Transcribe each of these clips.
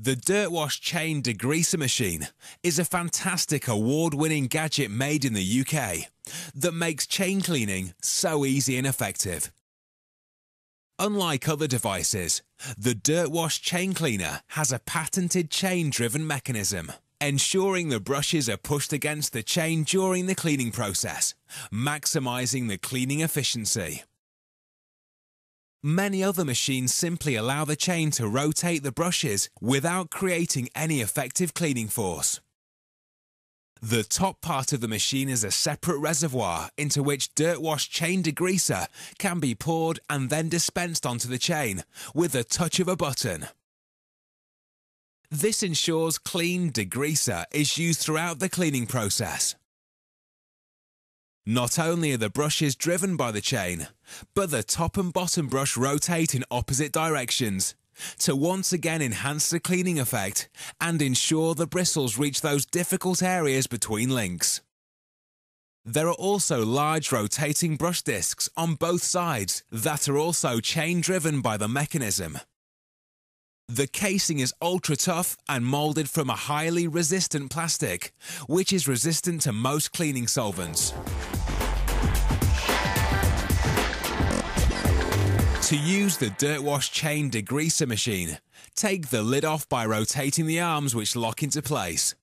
The Dirt Wash Chain Degreaser machine is a fantastic award winning gadget made in the UK that makes chain cleaning so easy and effective. Unlike other devices, the Dirt Wash Chain Cleaner has a patented chain driven mechanism, ensuring the brushes are pushed against the chain during the cleaning process, maximising the cleaning efficiency. Many other machines simply allow the chain to rotate the brushes without creating any effective cleaning force. The top part of the machine is a separate reservoir into which dirt wash chain degreaser can be poured and then dispensed onto the chain with a touch of a button. This ensures clean degreaser is used throughout the cleaning process. Not only are the brushes driven by the chain, but the top and bottom brush rotate in opposite directions to once again enhance the cleaning effect and ensure the bristles reach those difficult areas between links. There are also large rotating brush discs on both sides that are also chain driven by the mechanism. The casing is ultra tough and moulded from a highly resistant plastic, which is resistant to most cleaning solvents. To use the Dirt Wash Chain Degreaser machine, take the lid off by rotating the arms which lock into place.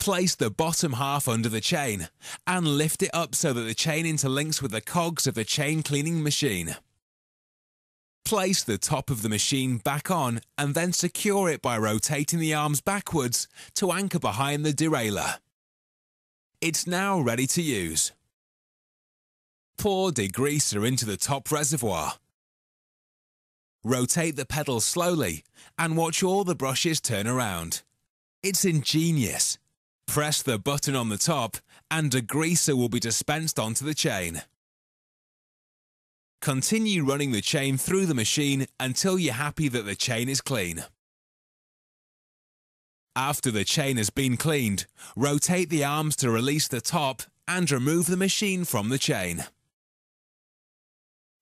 Place the bottom half under the chain and lift it up so that the chain interlinks with the cogs of the chain cleaning machine. Place the top of the machine back on and then secure it by rotating the arms backwards to anchor behind the derailleur. It's now ready to use. Pour degreaser into the top reservoir. Rotate the pedal slowly and watch all the brushes turn around. It's ingenious. Press the button on the top and degreaser will be dispensed onto the chain. Continue running the chain through the machine until you're happy that the chain is clean. After the chain has been cleaned, rotate the arms to release the top and remove the machine from the chain.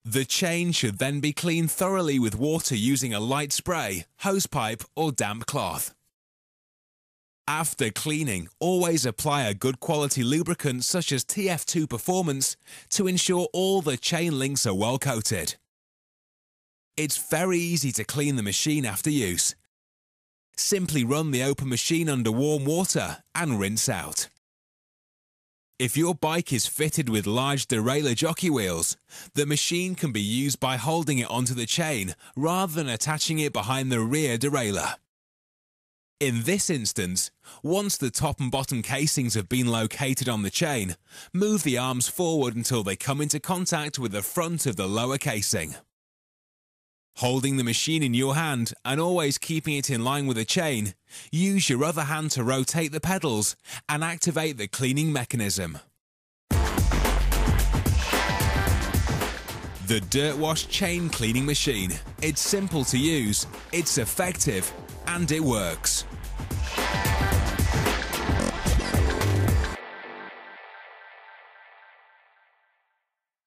The chain should then be cleaned thoroughly with water using a light spray, hosepipe or damp cloth. After cleaning, always apply a good quality lubricant such as TF2 Performance to ensure all the chain links are well coated. It's very easy to clean the machine after use. Simply run the open machine under warm water and rinse out. If your bike is fitted with large derailleur jockey wheels, the machine can be used by holding it onto the chain rather than attaching it behind the rear derailleur. In this instance, once the top and bottom casings have been located on the chain, move the arms forward until they come into contact with the front of the lower casing. Holding the machine in your hand and always keeping it in line with the chain, use your other hand to rotate the pedals and activate the cleaning mechanism. The Dirt Wash Chain Cleaning Machine. It's simple to use, it's effective, and it works.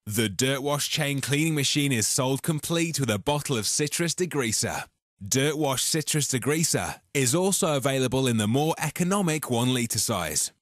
The Dirt Wash Chain Cleaning Machine is sold complete with a bottle of citrus degreaser. Dirt Wash Citrus Degreaser is also available in the more economic 1 litre size.